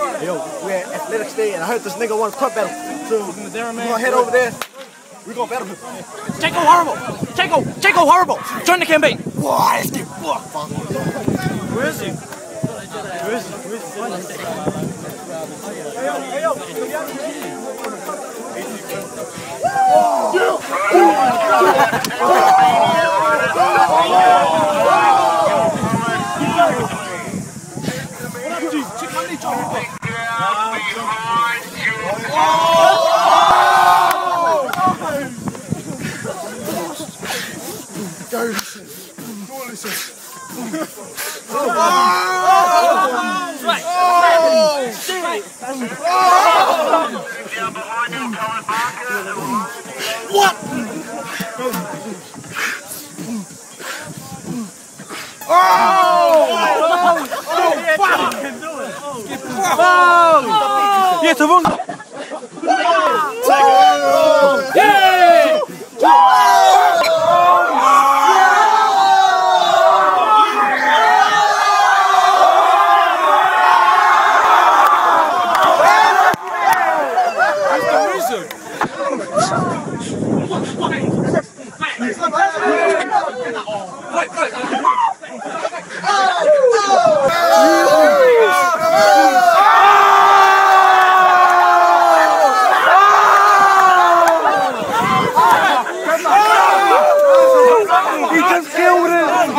Yo, we at Athletics Day, and I heard this nigga wants to battle. So we're gonna head over there. We gonna battle him. Jacob Horrible! Jacob! Jacob Horrible! Join the campaign! Why? Let's get fucked, fuck. Where is he? Where is he? Where is he? Hey yo, hey yo. Go listen. Go listen. Oh! Right. Oh! Right. Oh! What? Oh! Oh! Oh! Oh! 와우! 예, 저번 예! Oh!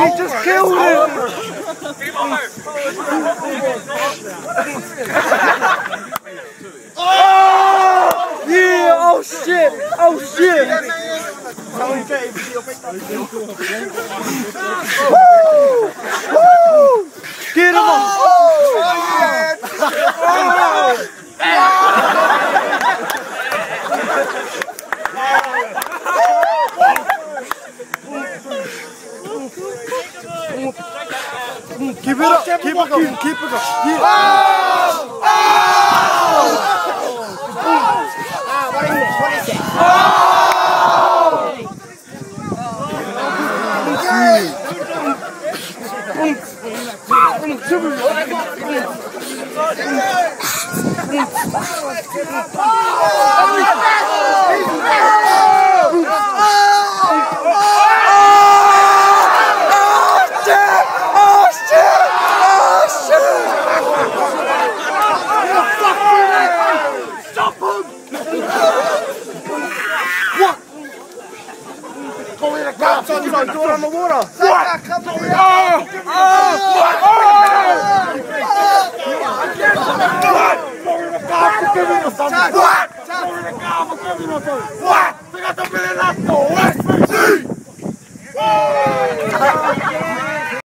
He just killed him! Oh! Yeah! Oh shit! Oh shit! Woo! Woo! Keep it up! Keep it going! Keep it going! Yeah. Oh Stop! You gonna do it on the water? What? What?